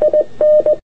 どうぞ。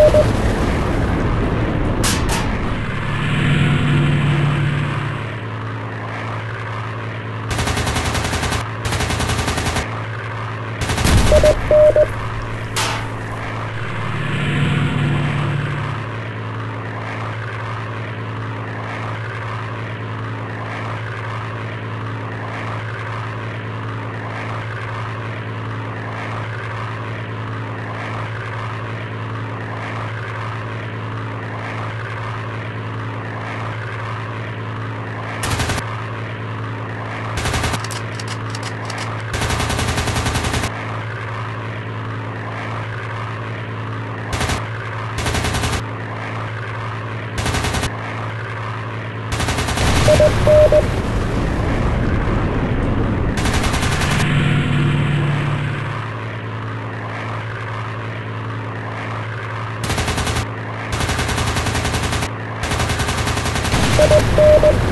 you. Beep, beep.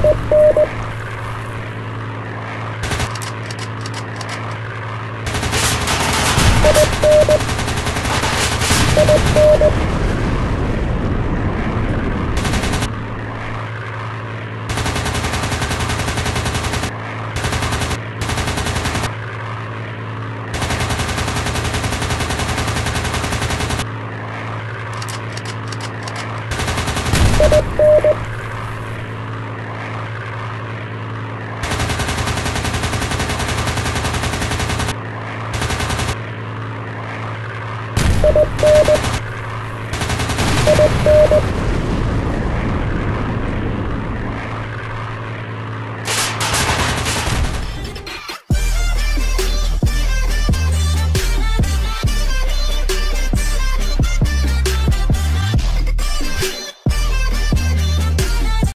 何?